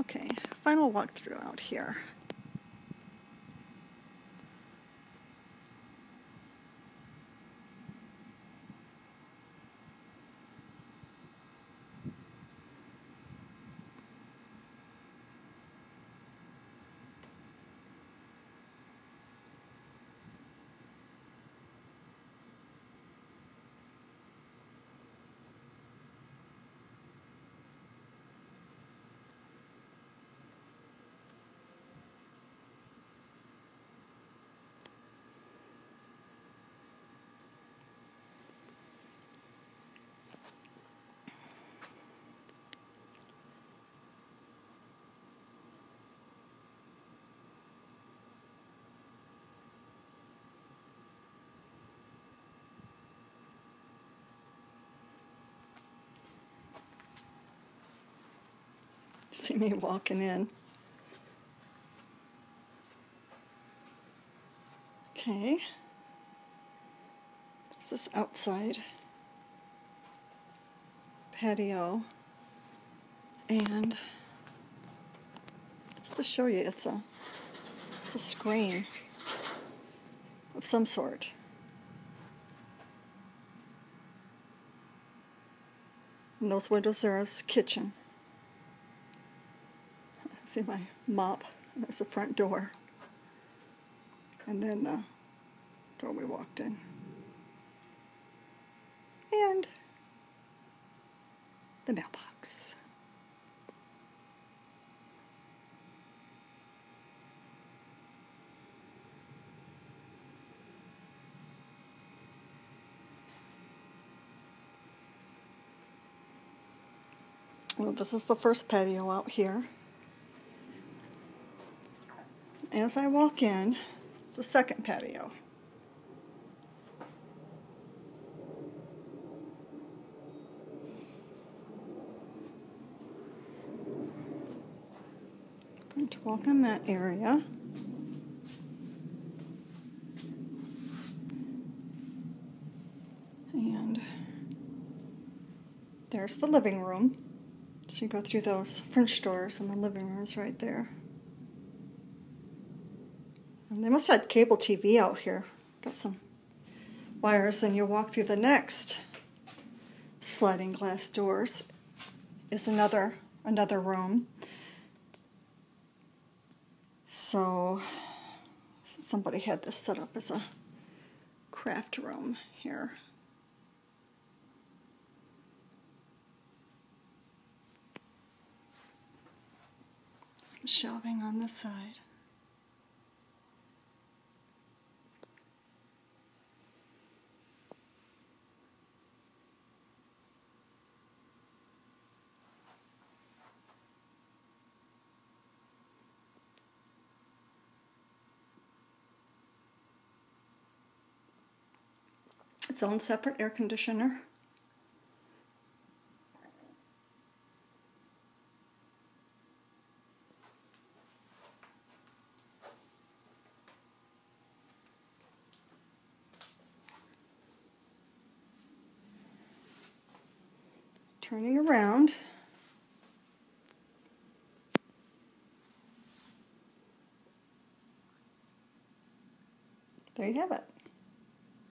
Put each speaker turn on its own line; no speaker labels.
Okay, final walkthrough out here. See me walking in. Okay. This is outside patio. And just to show you, it's a, it's a screen of some sort. And those windows are a kitchen. See my mop, that's the front door. And then the door we walked in. And the mailbox. Well, this is the first patio out here. As I walk in, it's the second patio. going to walk in that area. And there's the living room. So you go through those French doors, and the living room is right there. And they must have had cable TV out here. Got some wires, and you walk through the next sliding glass doors. Is another another room. So somebody had this set up as a craft room here. Some shelving on the side. Its own separate air conditioner. Turning around. There you have it.